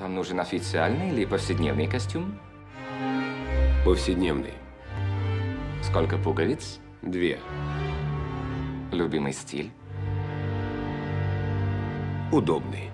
Вам нужен официальный или повседневный костюм? Повседневный. Сколько пуговиц? Две. Любимый стиль? Удобный.